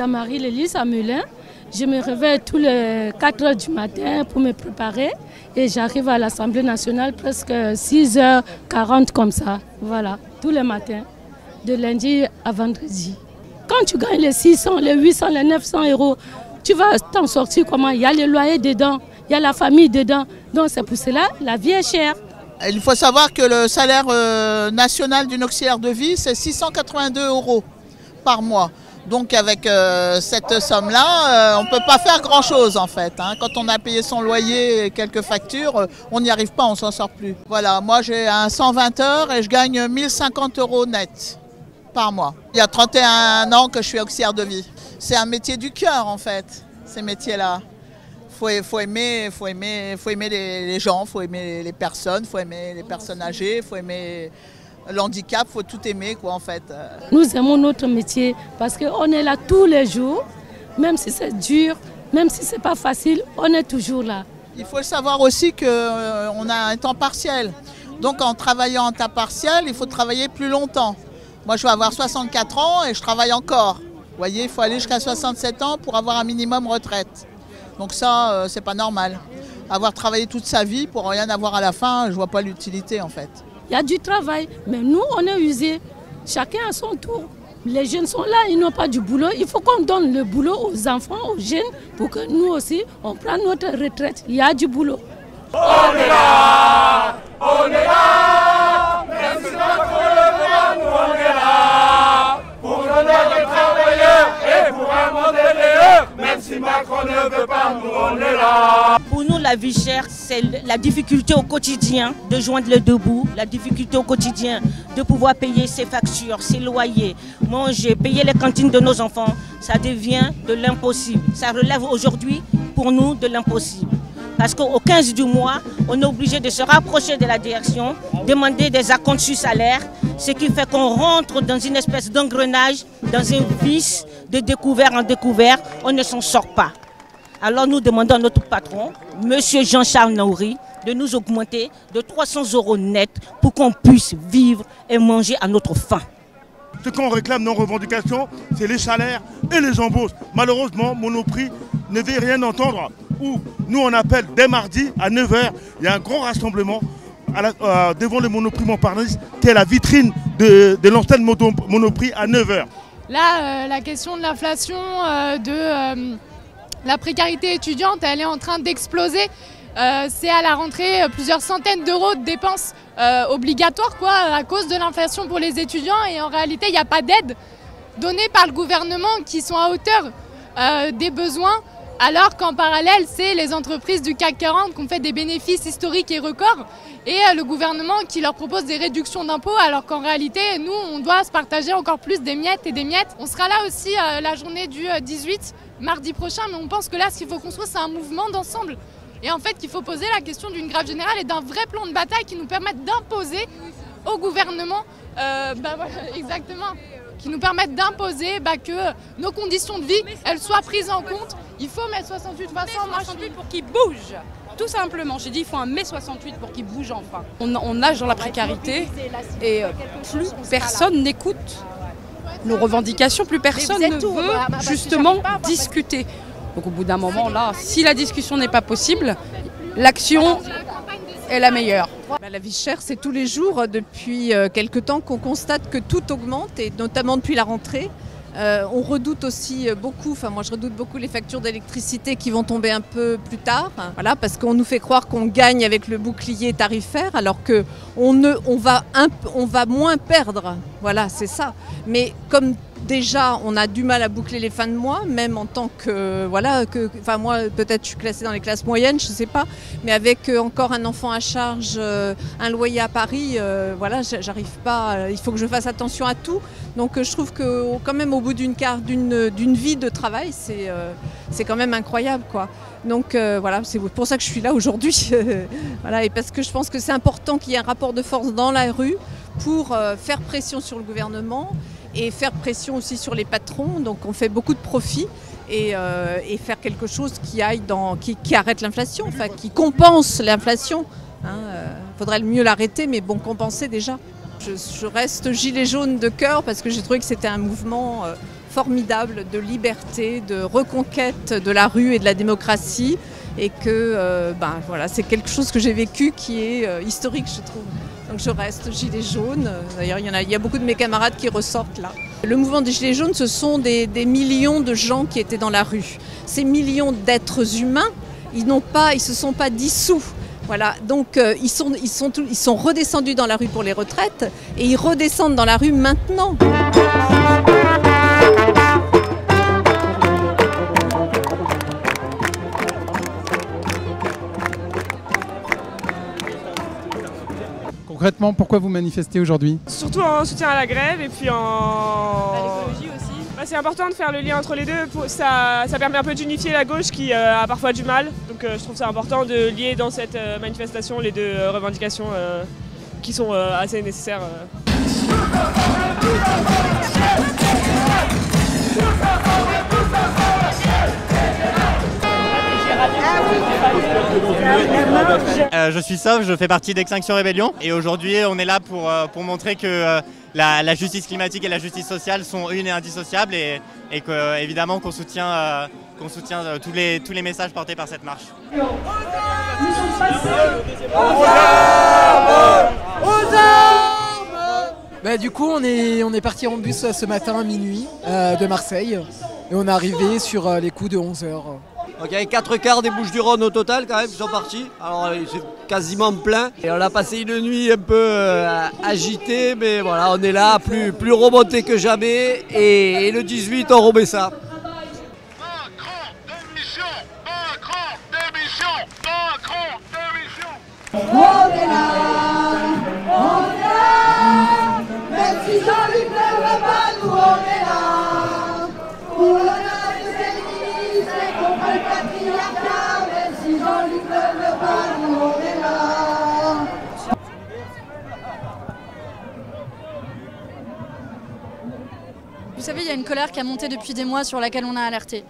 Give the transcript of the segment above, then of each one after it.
à Damary Lélise à Melun. Je me réveille tous les 4 heures du matin pour me préparer et j'arrive à l'Assemblée nationale presque 6h40 comme ça. Voilà, tous les matins, de lundi à vendredi. Quand tu gagnes les 600, les 800, les 900 euros, tu vas t'en sortir comment? Il y a les loyers dedans, il y a la famille dedans. Donc c'est pour cela la vie est chère. Il faut savoir que le salaire euh, national d'une auxiliaire de vie, c'est 682 euros par mois. Donc avec euh, cette somme-là, euh, on ne peut pas faire grand-chose en fait. Hein. Quand on a payé son loyer et quelques factures, on n'y arrive pas, on s'en sort plus. Voilà, moi j'ai un 120 heures et je gagne 1050 euros net par mois. Il y a 31 ans que je suis auxiliaire de vie. C'est un métier du cœur en fait, ces métiers-là faut, faut aimer, faut aimer, faut aimer les, les gens, faut aimer les personnes, faut aimer les personnes âgées, faut aimer l'handicap, faut tout aimer quoi en fait. Nous aimons notre métier parce qu'on est là tous les jours, même si c'est dur, même si c'est pas facile, on est toujours là. Il faut savoir aussi qu'on euh, a un temps partiel. Donc en travaillant en temps partiel, il faut travailler plus longtemps. Moi je vais avoir 64 ans et je travaille encore. Vous voyez, il faut aller jusqu'à 67 ans pour avoir un minimum retraite. Donc ça, euh, c'est pas normal. Avoir travaillé toute sa vie pour rien avoir à la fin, je vois pas l'utilité en fait. Il y a du travail, mais nous, on est usés. Chacun à son tour. Les jeunes sont là, ils n'ont pas du boulot. Il faut qu'on donne le boulot aux enfants, aux jeunes, pour que nous aussi, on prenne notre retraite. Il y a du boulot. On est là On est là Même si notre nous on est là Pour l'honneur des travailleurs et pour un monde même si Macron ne veut pas, nous on est là. Pour nous, la vie chère, c'est la difficulté au quotidien de joindre le debout, la difficulté au quotidien de pouvoir payer ses factures, ses loyers, manger, payer les cantines de nos enfants. Ça devient de l'impossible. Ça relève aujourd'hui, pour nous, de l'impossible. Parce qu'au 15 du mois, on est obligé de se rapprocher de la direction, demander des acomptes sur salaire, ce qui fait qu'on rentre dans une espèce d'engrenage, dans un vice de découvert en découvert, on ne s'en sort pas. Alors nous demandons à notre patron, M. Jean-Charles Naouri, de nous augmenter de 300 euros net pour qu'on puisse vivre et manger à notre faim. Ce qu'on réclame nos revendications, c'est les salaires et les embauches. Malheureusement, Monoprix ne veut rien entendre où nous on appelle dès mardi à 9h, il y a un grand rassemblement euh, devant le Monoprix Montparnasse qui est la vitrine de, de l'antenne Monoprix à 9h. Là, euh, la question de l'inflation, euh, de la précarité étudiante, elle est en train d'exploser. c'est à la rentrée plusieurs centaines d'euros de dépenses obligatoires quoi, à cause de l'inflation pour les étudiants et en réalité il n'y a pas d'aide donnée par le gouvernement qui sont à hauteur des besoins alors qu'en parallèle, c'est les entreprises du CAC 40 qui ont fait des bénéfices historiques et records, et euh, le gouvernement qui leur propose des réductions d'impôts, alors qu'en réalité, nous, on doit se partager encore plus des miettes et des miettes. On sera là aussi euh, la journée du 18, euh, mardi prochain, mais on pense que là, ce qu'il faut construire, c'est un mouvement d'ensemble. Et en fait, il faut poser la question d'une grève générale et d'un vrai plan de bataille qui nous permette d'imposer au gouvernement, bah exactement, qui nous permette d'imposer bah, que nos conditions de vie, elles soient prises en compte il faut mettre 68 façon, 68 pour qu'il bouge. Tout simplement, j'ai dit il faut un mai 68 pour qu'il bouge enfin. On, nage dans la précarité et euh, plus personne n'écoute nos revendications, plus personne ne veut bah, bah, justement discuter. Donc au bout d'un moment, là, si la discussion n'est pas possible, l'action est la meilleure. Bah, la vie chère, c'est tous les jours depuis euh, quelques temps qu'on constate que tout augmente, et notamment depuis la rentrée. Euh, on redoute aussi beaucoup, enfin moi je redoute beaucoup les factures d'électricité qui vont tomber un peu plus tard, voilà, parce qu'on nous fait croire qu'on gagne avec le bouclier tarifaire, alors que on, va, va moins perdre, voilà, c'est ça. Mais comme déjà on a du mal à boucler les fins de mois, même en tant que voilà que enfin moi peut-être je suis classée dans les classes moyennes, je sais pas, mais avec euh, encore un enfant à charge, euh, un loyer à Paris, euh, voilà, j'arrive pas, il faut que je fasse attention à tout. Donc je trouve que quand même au bout d'une d'une vie de travail, c'est c'est quand même incroyable quoi. Donc voilà, c'est pour ça que je suis là aujourd'hui. voilà, et parce que je pense que c'est important qu'il y ait un rapport de force dans la rue pour faire pression sur le gouvernement et faire pression aussi sur les patrons. Donc on fait beaucoup de profits et, euh, faire quelque chose qui aille dans, qui, arrête l'inflation, enfin qui compense l'inflation. Il hein, euh, faudrait mieux l'arrêter, mais bon, compenser déjà. Je, reste gilet jaune de cœur parce que j'ai trouvé que c'était un mouvement euh, formidable de liberté, de reconquête de la rue et de la démocratie. Et que euh, ben, voilà, c'est quelque chose que j'ai vécu qui est euh, historique, je trouve. Donc je reste gilet jaune. D'ailleurs, il y, a, y a beaucoup de mes camarades qui ressortent là. Le mouvement des Gilets jaunes, ce sont des, des millions de gens qui étaient dans la rue. Ces millions d'êtres humains, ils n'ont pas, ils se sont pas dissous. Voilà, donc euh, ils, sont, ils, sont, ils sont redescendus dans la rue pour les retraites et ils redescendent dans la rue maintenant. Concrètement, pourquoi vous manifestez aujourd'hui Surtout en soutien à la grève et puis en... À l'écologie aussi. Bah, c'est important de faire le lien entre les deux. Ça, ça permet un peu d'unifier la gauche qui euh, a parfois du mal. Donc euh, je trouve ça important de lier dans cette euh, manifestation les deux euh, revendications euh, qui sont euh, assez nécessaires. Euh. Je suis Sauve, je fais partie d'Extinction Rébellion et aujourd'hui on est là pour, euh, pour montrer que euh, la, justice climatique et la justice sociale sont une et indissociables et, et qu'on soutient, soutient tous, les, tous les messages portés par cette marche. Bah, du coup, on est, on est parti en bus ce matin à minuit de Marseille et on est arrivé sur les coups de 11h. Donc il y avait 4 quarts des Bouches du Rhône au total quand même qui sont partis. Alors euh, c'est quasiment plein. Et on a passé une nuit un peu euh, agitée, mais voilà, on est là, plus, plus remonté que jamais. Et, le 18, on remet ça. On est là, on est là, même si Jean-Luc ne veut pas, nous on est là. Savez, il y a une colère qui a monté depuis des mois sur laquelle on a alerté.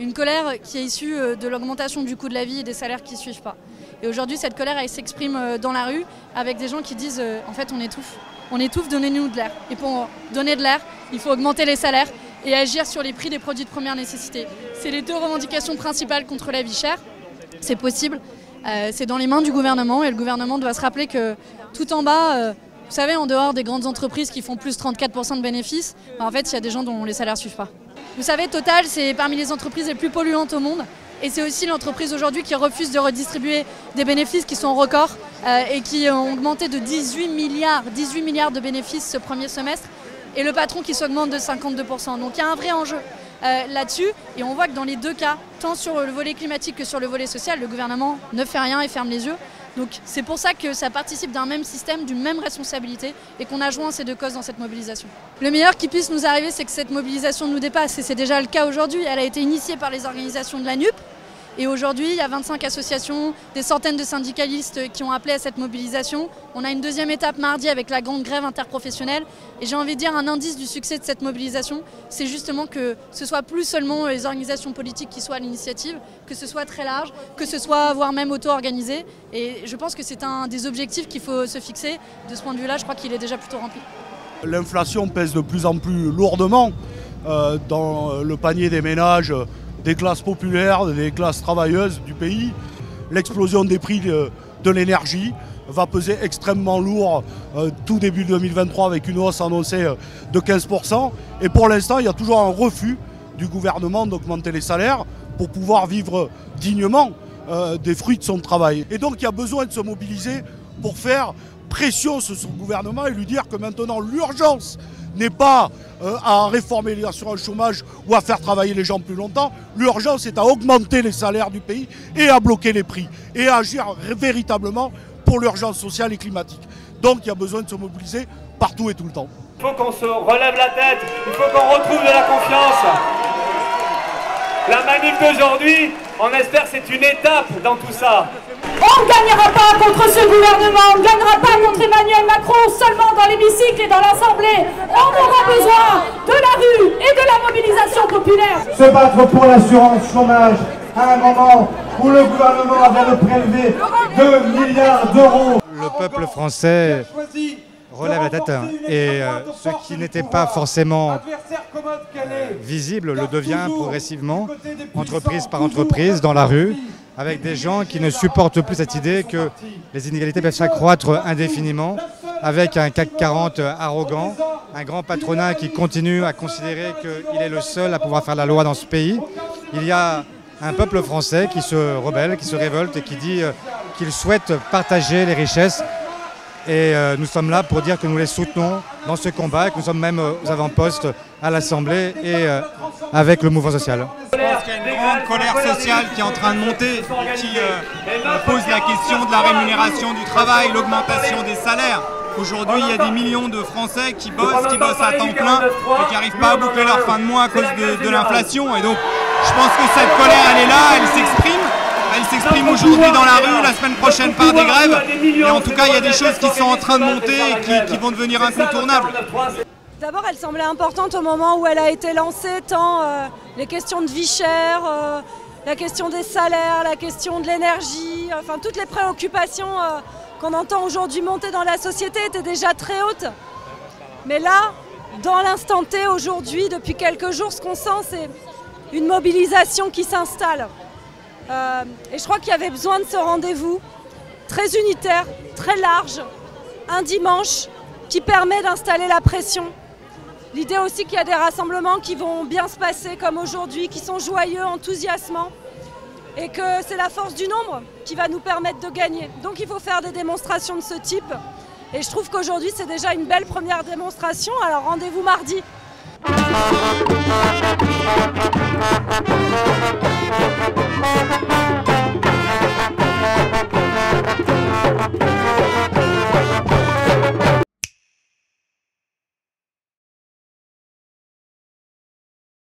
Une colère qui est issue euh, de l'augmentation du coût de la vie et des salaires qui ne suivent pas. Et aujourd'hui, cette colère, elle s'exprime euh, dans la rue avec des gens qui disent euh, en fait, on étouffe. On étouffe, donnez-nous de l'air. Et pour donner de l'air, il faut augmenter les salaires et agir sur les prix des produits de première nécessité. C'est les deux revendications principales contre la vie chère. C'est possible. C'est dans les mains du gouvernement et le gouvernement doit se rappeler que tout en bas, vous savez, en dehors des grandes entreprises qui font plus 34% de bénéfices, bah, en fait, il y a des gens dont les salaires ne suivent pas. Vous savez, Total, c'est parmi les entreprises les plus polluantes au monde. Et c'est aussi l'entreprise aujourd'hui qui refuse de redistribuer des bénéfices qui sont records euh, et qui ont augmenté de 18 milliards, 18 milliards de bénéfices ce premier semestre. Et le patron qui s'augmente de 52%. Donc il y a un vrai enjeu euh, là-dessus. Et on voit que dans les deux cas, tant sur le volet climatique que sur le volet social, le gouvernement ne fait rien et ferme les yeux. Donc c'est pour ça que ça participe d'un même système, d'une même responsabilité et qu'on a joint ces deux causes dans cette mobilisation. Le meilleur qui puisse nous arriver, c'est que cette mobilisation nous dépasse et c'est déjà le cas aujourd'hui. Elle a été initiée par les organisations de la NUP. Et aujourd'hui, il y a 25 associations, des centaines de syndicalistes qui ont appelé à cette mobilisation. On a une deuxième étape mardi avec la grande grève interprofessionnelle. Et j'ai envie de dire un indice du succès de cette mobilisation, c'est justement que ce soit plus seulement les organisations politiques qui soient à l'initiative, que ce soit très large, que ce soit voire même auto-organisé. Et je pense que c'est un des objectifs qu'il faut se fixer. De ce point de vue-là, je crois qu'il est déjà plutôt rempli. L'inflation pèse de plus en plus lourdement euh, dans le panier des ménages, des classes populaires, des classes travailleuses du pays. L'explosion des prix de, l'énergie va peser extrêmement lourd euh, tout début 2023 avec une hausse annoncée euh, de 15%. Et pour l'instant, il y a toujours un refus du gouvernement d'augmenter les salaires pour pouvoir vivre dignement euh, des fruits de son travail. Et donc il y a besoin de se mobiliser pour faire pression sur son gouvernement et lui dire que maintenant l'urgence n'est pas euh, à réformer l'assurance chômage ou à faire travailler les gens plus longtemps. L'urgence est à augmenter les salaires du pays et à bloquer les prix et à agir véritablement pour l'urgence sociale et climatique. Donc il y a besoin de se mobiliser partout et tout le temps. Il faut qu'on se relève la tête, il faut qu'on retrouve de la confiance. La manif d'aujourd'hui, on espère que c'est une étape dans tout ça. On ne gagnera pas contre ce gouvernement, on ne gagnera pas contre Emmanuel Macron seulement dans l'hémicycle et dans l'Assemblée. On aura besoin de la rue et de la mobilisation populaire. se battre pour l'assurance chômage à un moment où le gouvernement de prélever 2 milliards d'euros. Le peuple français relève la tête et euh, ce qui n'était pas forcément euh, visible le devient progressivement, entreprise par entreprise, dans la rue, avec des gens qui ne supportent plus cette idée que les inégalités peuvent s'accroître indéfiniment, avec un CAC 40 arrogant, un grand patronat qui continue à considérer qu'il est le seul à pouvoir faire la loi dans ce pays. Il y a un peuple français qui se rebelle, qui se révolte et qui dit euh, qu'il souhaite partager les richesses. Et euh, nous sommes là pour dire que nous les soutenons dans ce combat, que nous sommes même aux avant-postes à l'Assemblée et euh, avec le mouvement social. Je pense qu'il y a une grande colère sociale qui est en train de monter et qui pose la question de la rémunération du travail, l'augmentation des salaires. Aujourd'hui, il y a des millions de Français qui bossent, qui bossent à temps plein et qui n'arrivent pas à boucler leur fin de mois à cause de, de l'inflation. Et donc, je pense que cette colère, elle est là, elle s'exprime. Elle s'exprime aujourd'hui dans la rue, la semaine prochaine par des grèves. Et en tout cas, il y a des choses qui sont en train de monter et qui, qui vont devenir incontournables. D'abord, elle semblait importante au moment où elle a été lancée, tant euh, les questions de vie chère, euh, la question des salaires, la question de l'énergie, enfin toutes les préoccupations euh, qu'on entend aujourd'hui monter dans la société étaient déjà très hautes. Mais là, dans l'instant T, aujourd'hui, depuis quelques jours, ce qu'on sent, c'est une mobilisation qui s'installe. Et je crois qu'il y avait besoin de ce rendez-vous très unitaire, très large, un dimanche, qui permet d'installer la pression. L'idée aussi qu'il y a des rassemblements qui vont bien se passer comme aujourd'hui, qui sont joyeux, enthousiasmants, et que c'est la force du nombre qui va nous permettre de gagner. Donc il faut faire des démonstrations de ce type. Et je trouve qu'aujourd'hui, c'est déjà une belle première démonstration. Alors rendez-vous mardi.